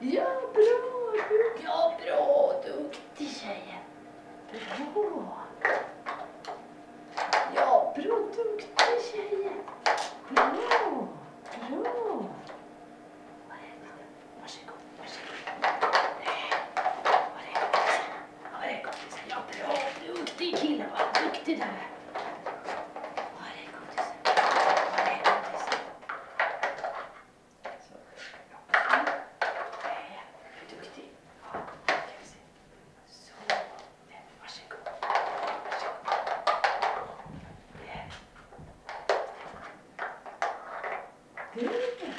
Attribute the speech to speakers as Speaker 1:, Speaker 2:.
Speaker 1: Ja, bra, duk. Ja, bra, duktig tjej! Bra. Ja, bra, duktig tjej! Bra, bra. Varsågod, varsågod. Var är kompisen? Ja, bra, duktig kille. Vad duktig du är. bacana.